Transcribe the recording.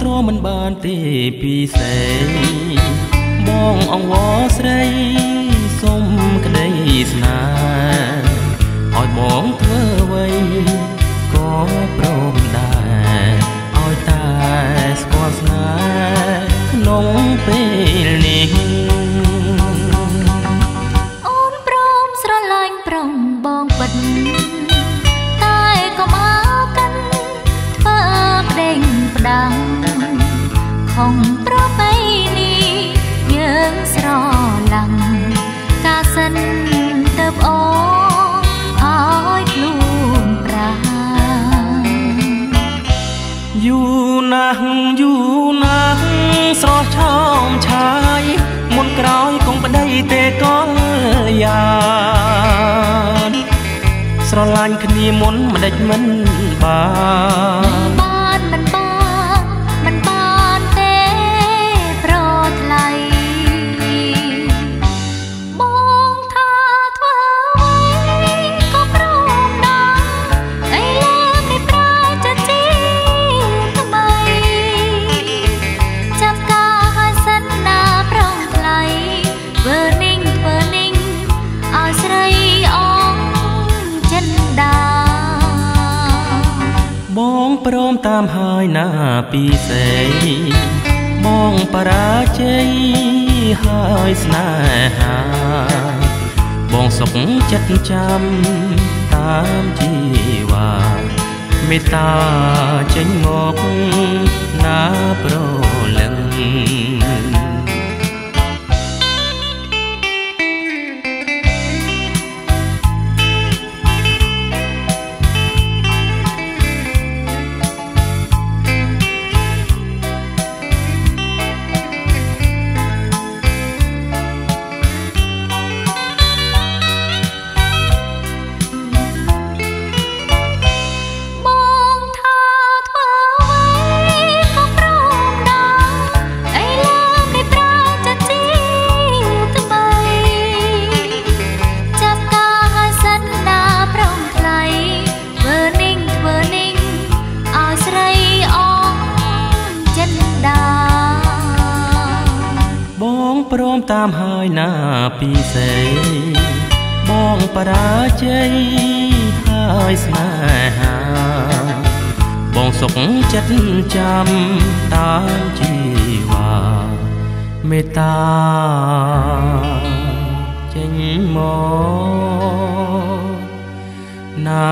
ទ្រាំមិនបានទេពីសេង អង្វរស្រីសុំក្តីស្នេហ៍ឲ្យបង ស្រឡាញ់គ្នាមុនមិនដេចមិនបាន ព្រមតាមហើយណាពីសេបងបរាជ័យហើយស្នេហា បងសុខចិត្តចាំតាមជីវ៉ាមេត្តាចេញមកណា ព្រមតាមហើយណាពីសេបងបរាជ័យហើយស្នេហា បងសុខចិត្តចាំតាមជីវ៉ាមេត្តាចេញមកណា